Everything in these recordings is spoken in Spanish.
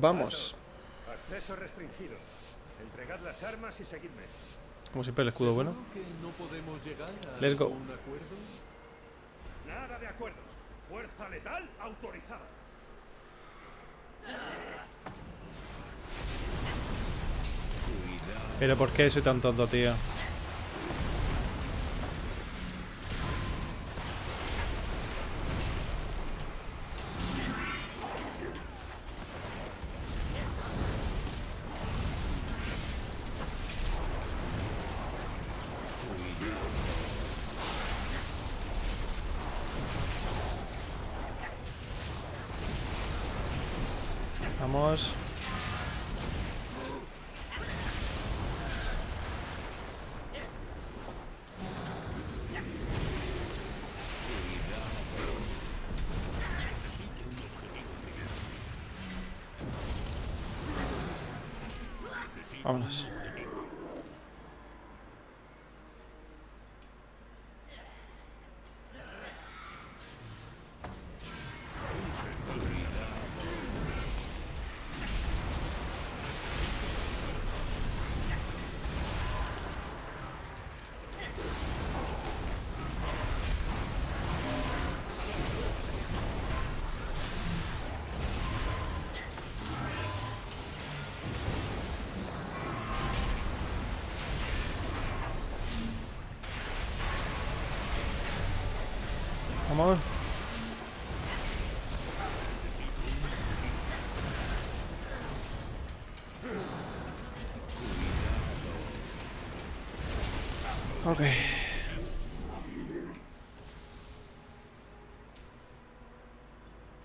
Vamos. Acceso restringido. Entregad las armas y seguidme. Como siempre, el escudo bueno. ¿Seguro que no podemos llegar a Let's go. un acuerdo? Nada de acuerdos. Fuerza letal autorizada. Pero ¿por qué soy tan tonto, tío? Vámonos.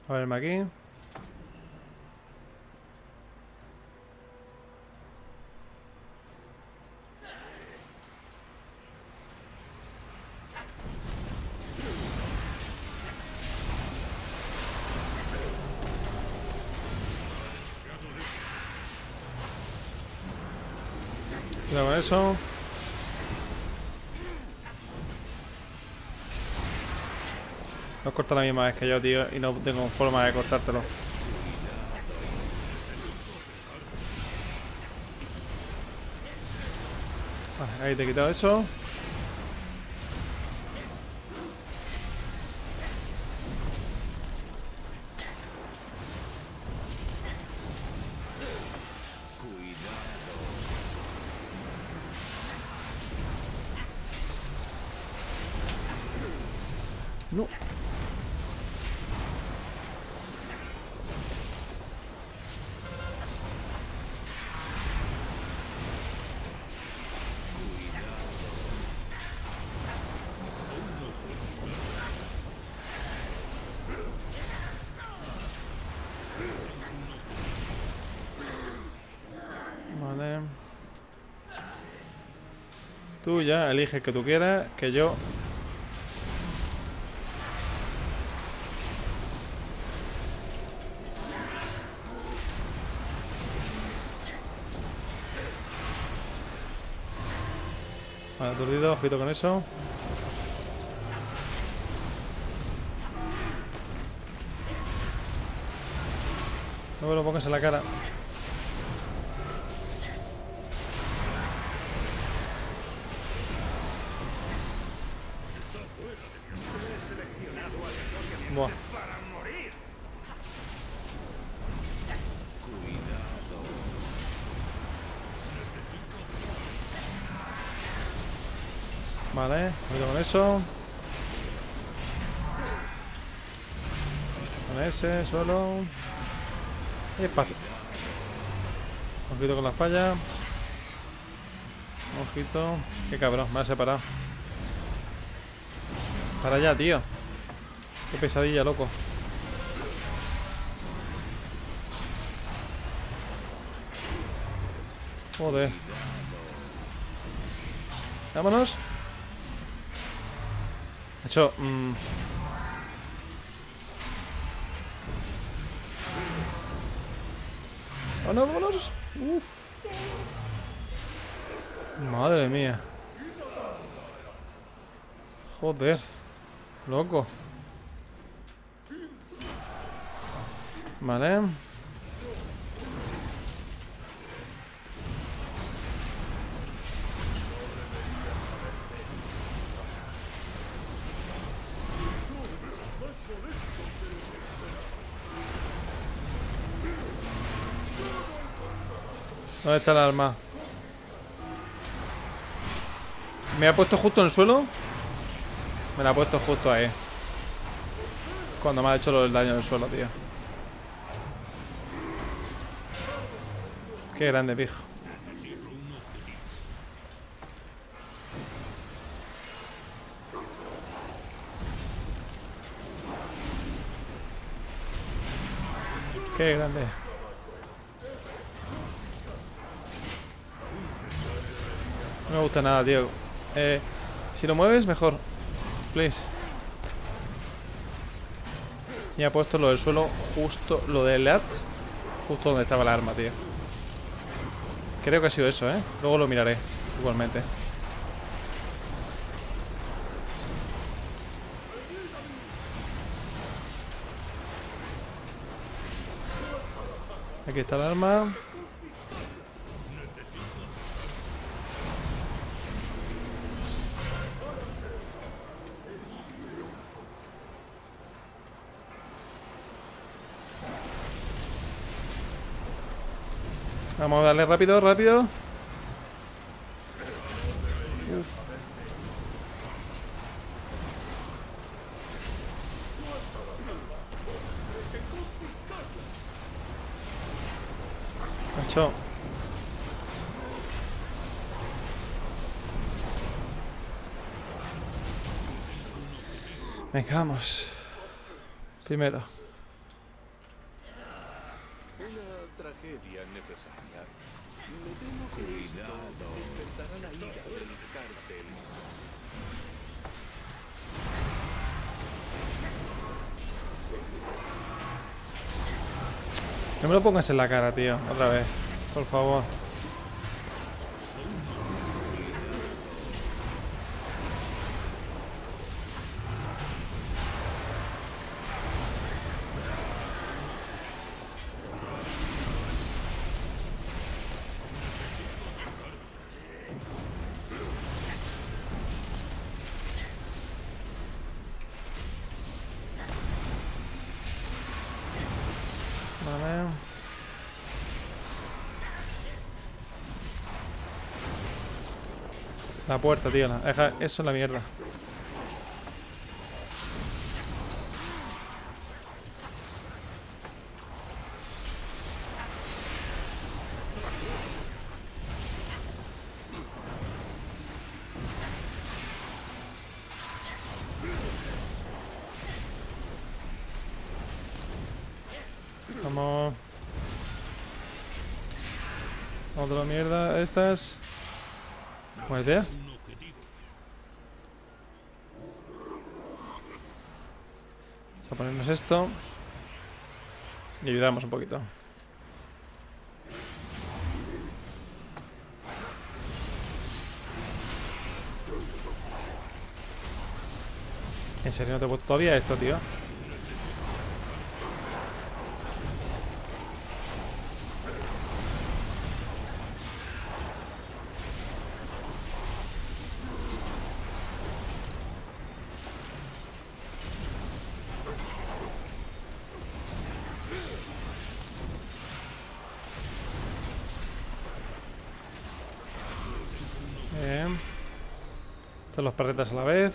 A verme aquí. Cuidado con eso. Cortado la misma vez que yo, tío, y no tengo forma de cortártelo. Vale, ahí te he quitado eso. No. Tú ya eliges el que tú quieras, que yo Vale, aturdido, ojito con eso. No me lo pongas en la cara. Buah. Vale, ojito con eso. Con ese, solo. Y espacio. Ojito con la falla. Ojito. Qué cabrón, me ha separado. Para allá, tío. Qué pesadilla, loco. Joder. Vámonos. De hecho, mm, ¡Vámonos, vámonos! ¡Uf! Madre mía. Joder. Loco. Vale. ¿Dónde está el arma? ¿Me ha puesto justo en el suelo? Me la ha puesto justo ahí. Cuando me ha hecho el daño en el suelo, tío. Qué grande, pijo. Qué grande. No me gusta nada, tío. Eh, si lo mueves, mejor. Please. Y ha puesto lo del suelo justo, lo del art, justo donde estaba el arma, tío. Creo que ha sido eso, ¿eh? Luego lo miraré, igualmente. Aquí está el arma. Vamos a darle rápido, rápido. Macho. Venga, vamos. Primero. Una necesaria. Me temo que esto despertará la ira del cártel. No me lo pongas en la cara, tío. Otra vez. Por favor. La puerta, tío. la- eso en la mierda. Mierda. Estas. Buena idea. Vamos a ponernos esto. Y ayudamos un poquito. ¿En serio no te he puesto todavía esto, tío? Bien. Los perretas a la vez.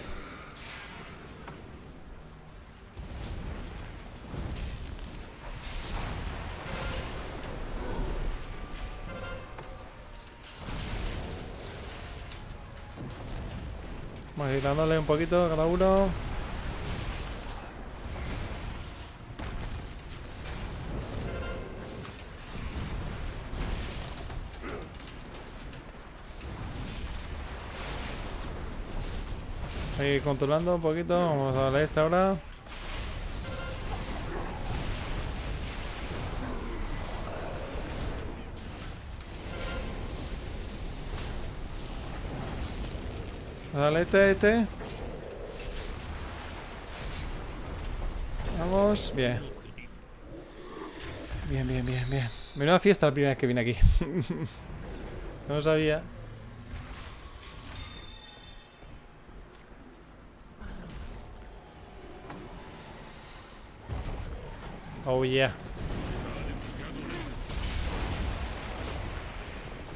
Vamos a ir dándole un poquito a cada uno. Controlando un poquito. Vamos a darle esta ahora. Dale este, este. Vamos, bien. Bien, bien, bien, bien. Menuda fiesta la primera vez que vine aquí. no sabía. Oh yeah.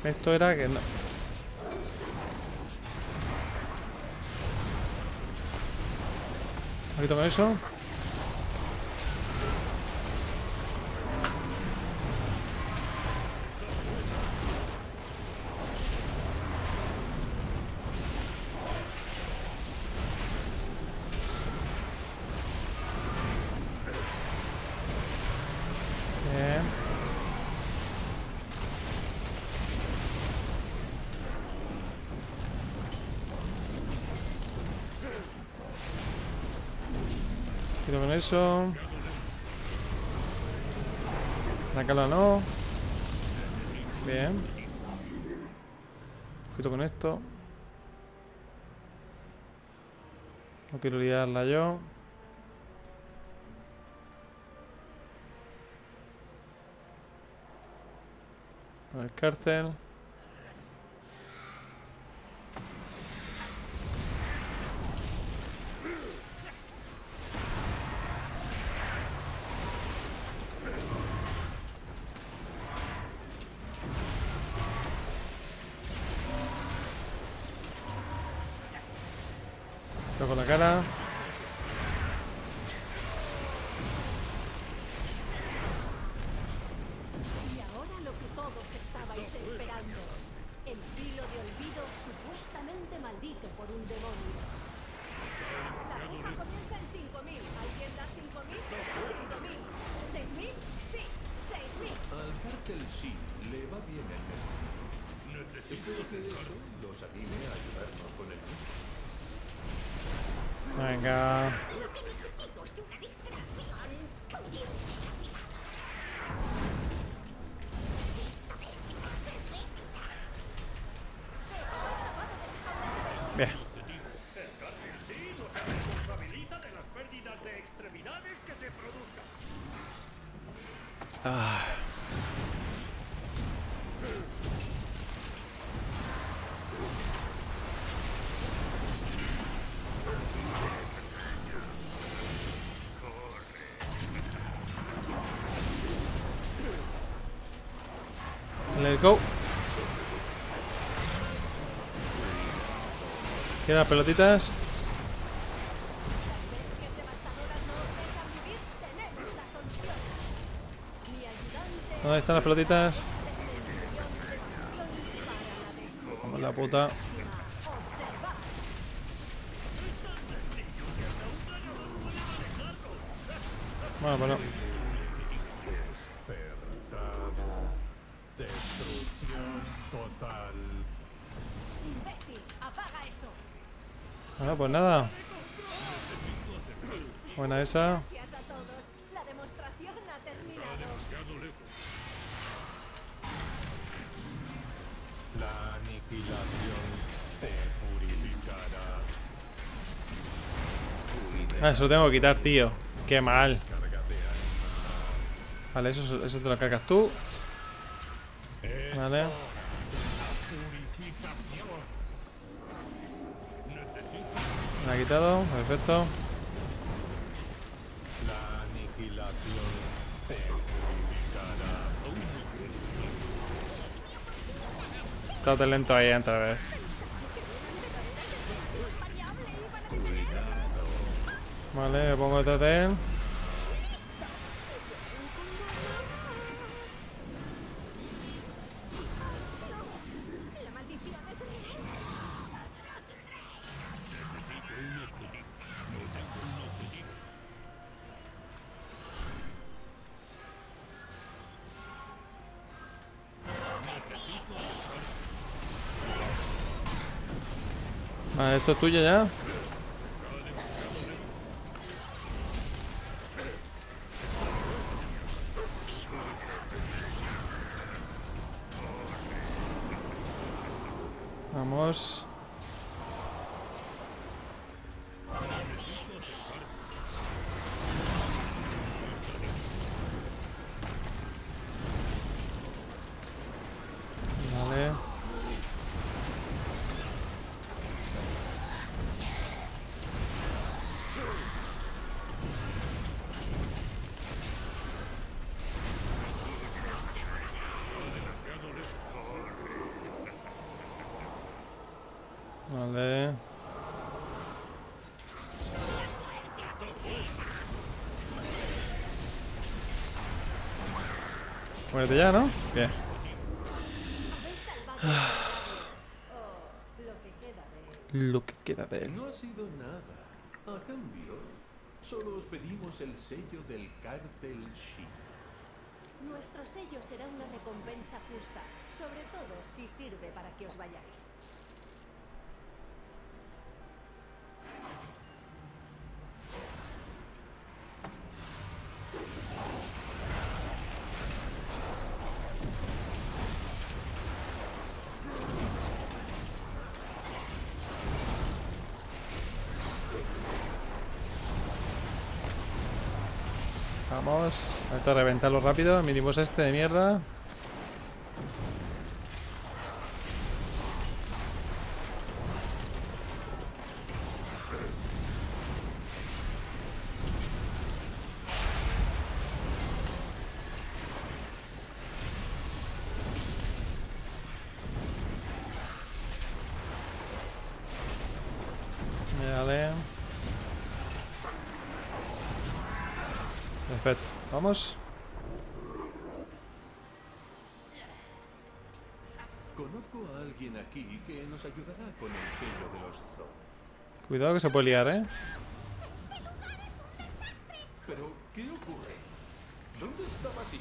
Esto era que no. Poquito con eso. Con eso. La cala no. Bien. Cuidado con esto. No quiero liarla yo. El cárcel. Toco la cara. Solución. Mi ayudante ¿Dónde están las pelotitas? Vamos la puta. Bueno, bueno. Pues nada. Buena esa. Ah, eso lo tengo que quitar, tío. Qué mal. Vale, eso, eso te lo cargas tú. Vale. Me ha quitado. Perfecto. La aniquilación te purificará. Estate lento ahí otra vez. Vale, me pongo detrás de él. Vale, esto es tuyo ya. Vamos. Vale. Vale. Muérete ya, ¿no? Bien. Habéis salvado a o lo que queda de él. Lo que queda de él. No ha sido nada. A cambio, solo os pedimos el sello del cártel Shi. Nuestro sello será una recompensa justa, sobre todo si sirve para que os vayáis. Vamos. A reventarlo rápido. Minimos este de mierda. Vale. Perfecto. Vamos. Conozco a alguien aquí que nos ayudará con el sello de los Zoo. Cuidado que se puede liar, ¿eh? Pero, ¿qué ocurre? ¿Dónde estaba así?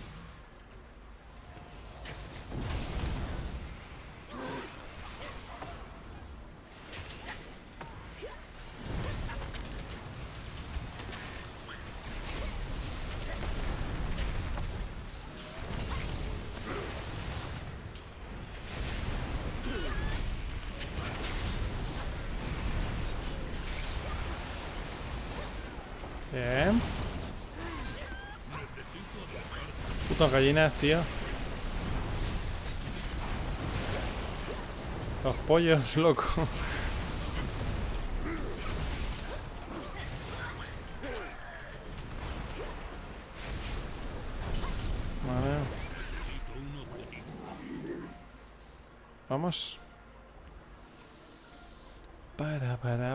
Bien. Putas gallinas, tío. Los pollos, loco. Vale. Vamos. Para, para,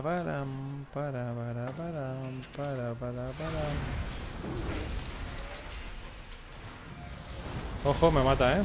Me mata, ¿eh?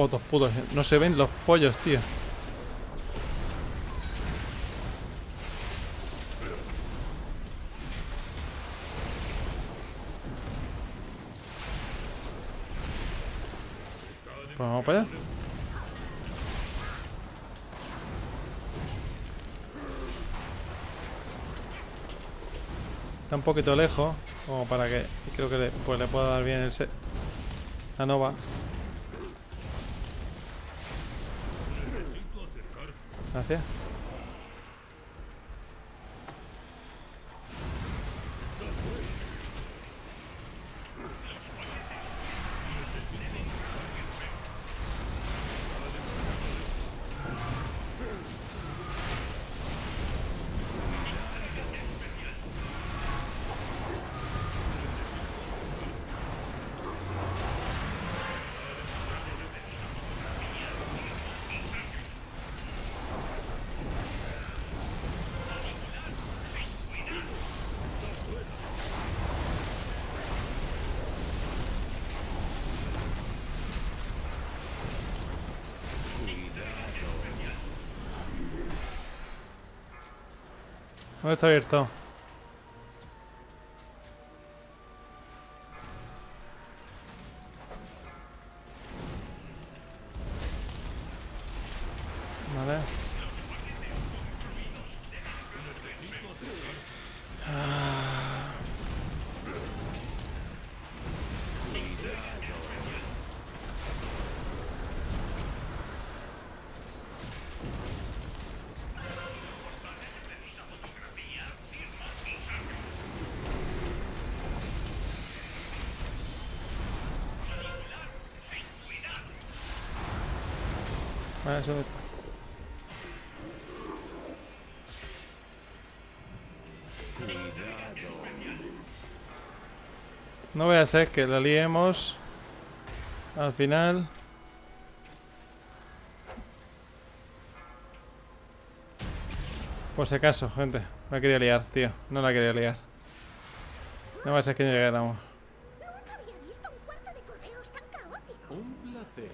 Putos, putos. No se ven los pollos, tío. Pues vamos para allá. Está un poquito lejos, como para que creo que le, pues le pueda dar bien el se la nova. Gracias. ¿Dónde está abierto? Ah, No voy a ser que la liemos al final. Por si acaso, gente. La quería liar, tío. No la quería liar. No va a ser que no llegáramos. Nunca había visto un cuarto de correos tan caótico. Un placer.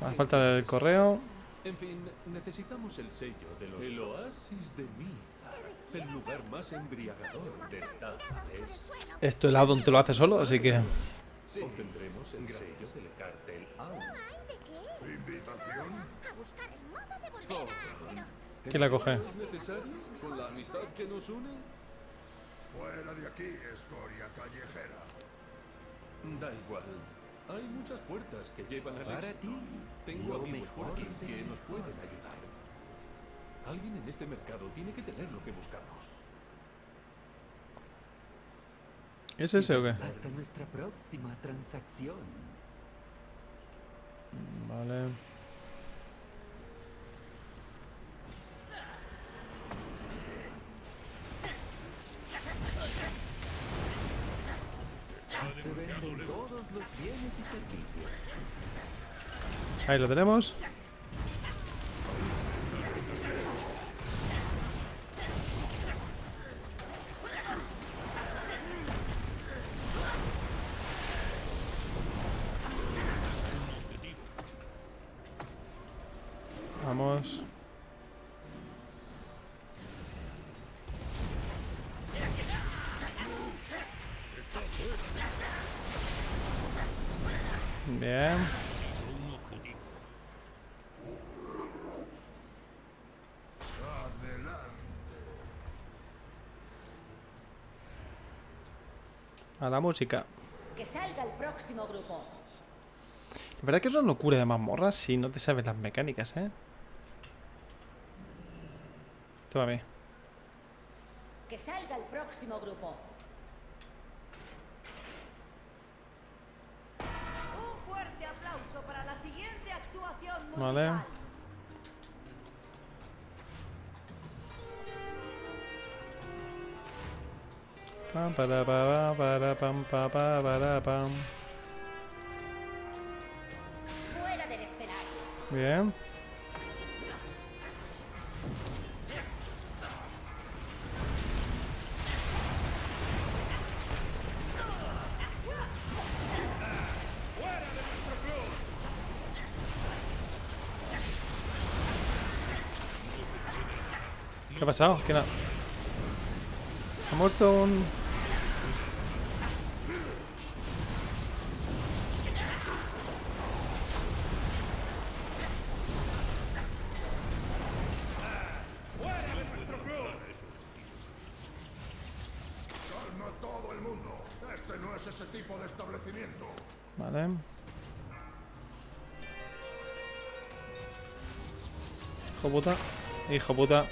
A falta del correo. En fin, necesitamos el sello de los... El oasis de Mizar. El lugar más embriagador de Tazades. Esto el addon te lo hace solo, así que... Obtendremos el sello del cartel AUN. ¿Ay, de qué? ¿Invitación? A buscar el modo de volver a... ¿Quién la coge? ¿Es necesario? ¿Con la amistad que nos une? Fuera de aquí, escoria callejera. Da igual. Hay muchas puertas que llevan al Para éxito. ti, Tengo lo amigos por mejor aquí que nos pueden ayudar. Alguien en este mercado tiene que tener lo que buscamos. ¿Es ese o qué? Hasta nuestra próxima transacción. Vale. Se venden todos los bienes y servicios. Ahí lo tenemos. Vamos. Bien. A la música. Que salga el próximo grupo. La verdad que es una locura de mazmorras si no te sabes las mecánicas, ¿eh? Toma a mí. Que salga el próximo grupo. Un fuerte aplauso para la siguiente actuación musical. Vale. Pam, para, pa, pa, para, pam, pa, pa, para, pam. Fuera del escenario. Bien. ¿Qué ha pasado? ¿Quién ha... Muerto un... Todo el mundo. Este no es ese tipo de establecimiento. Vale. Hijo puta. Hijo puta.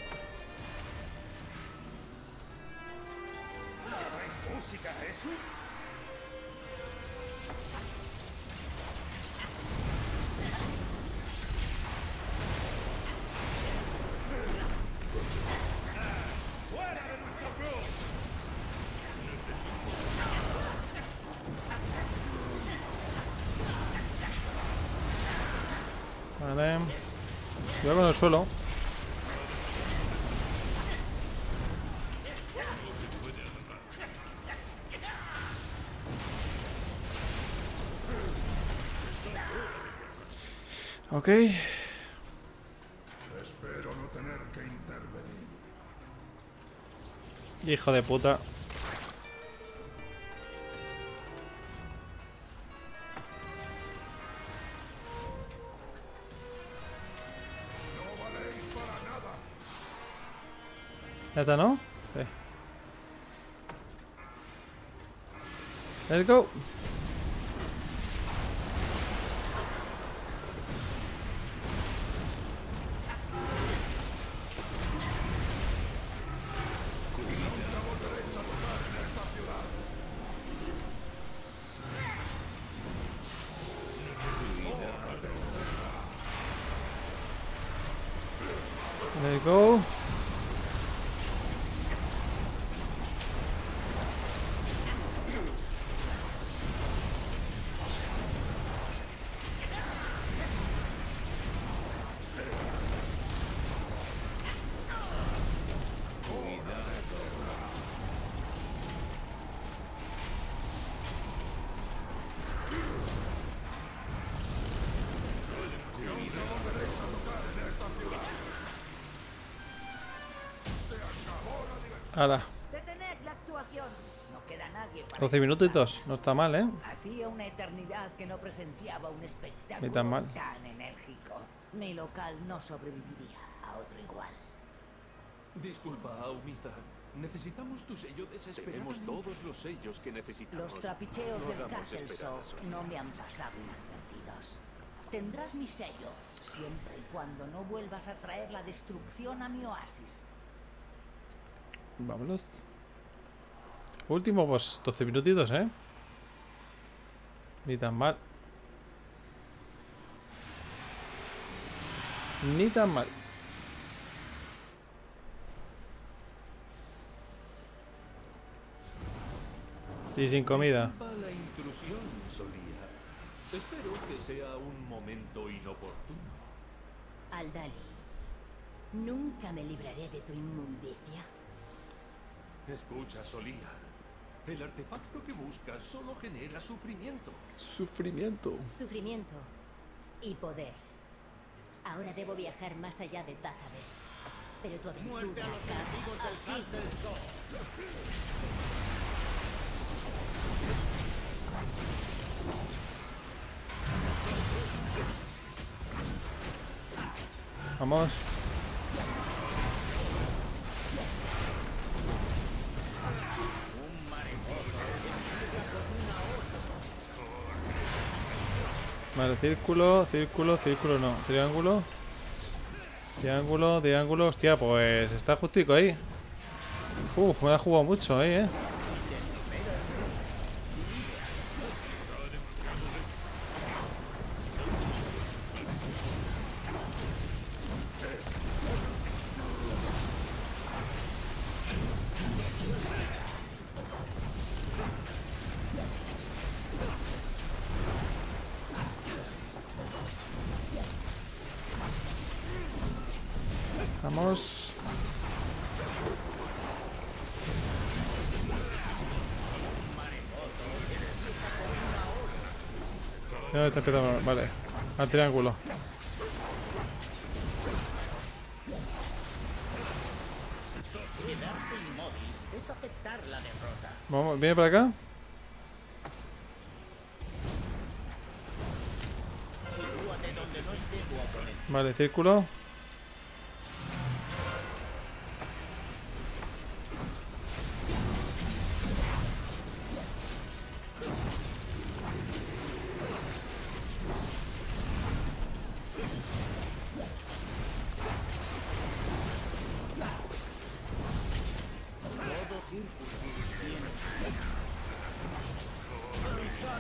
Suelo. Ok. Espero no tener que intervenir. Hijo de puta. ¿Ya está, no? Sí. Let's go. Go. Ahora, Detened la actuación. No queda nadie para 12 minutitos. No está mal, ¿eh? Hacía una eternidad que no presenciaba un espectáculo Ni tan mal. tan enérgico. Mi local no sobreviviría a otro igual. Disculpa, Aumiza. Necesitamos tu sello desesperado. Tenemos todos los sellos que necesitamos. Los trapicheos No del Castle no me han pasado inadvertidos. Tendrás mi sello, siempre y cuando no vuelvas a traer la destrucción a mi oasis. Vámonos. Último, pues 12 minutitos, ¿eh? Ni tan mal. Ni tan mal. Y sin comida. La intrusión, Solía. Espero que sea un momento inoportuno. Aldali, nunca me libraré de tu inmundicia. Escucha, Solía. El artefacto que buscas solo genera sufrimiento. Sufrimiento. Sufrimiento y poder. Ahora debo viajar más allá de Tazabes. Pero tu aventura acaba aquí. Vamos. Vale, círculo, círculo, círculo no. Triángulo. Triángulo, triángulo. Hostia, pues está justico ahí. Uf, me ha jugado mucho ahí, eh. Vale. Al triángulo. Es aceptar la derrota. Vamos, viene para acá. Vale, círculo.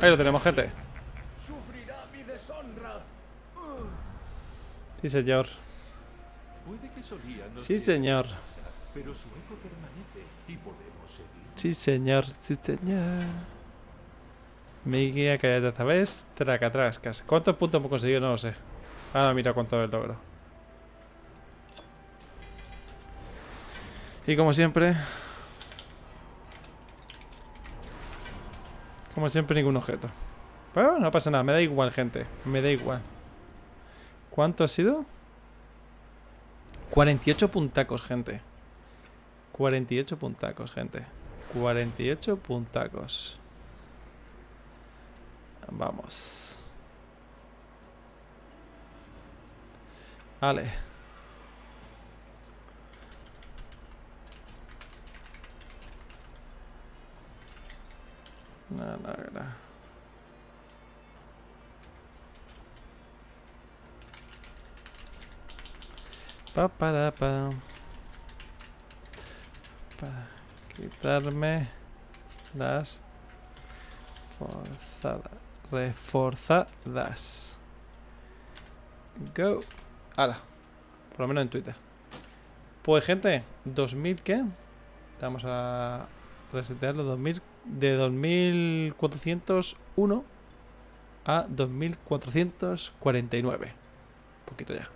Ahí lo tenemos, gente. Sufrirá mi deshonra. Sí, señor. Puede que Solía nos Sí, señor. Pero su eco permanece y podemos seguir. Sí, señor. Sí, señor. Mi guía que ¿sabes? Tracatrascas. ¿Cuántos puntos hemos conseguido? No lo sé. Ahora mira cuánto el logro. Y como siempre... Como siempre, ningún objeto. Pero no pasa nada, me da igual, gente. Me da igual. ¿Cuánto ha sido? 48 puntacos, gente. 48 puntacos, gente. 48 puntacos. Vamos. Vale. No, no, no. Pa, para, pa. Para quitarme las forzadas. Reforzadas. Go. Hala. Por lo menos en Twitter. Pues gente, 2000 qué? Vamos a resetearlo 2000 de 2401 a 2449. Un poquito ya.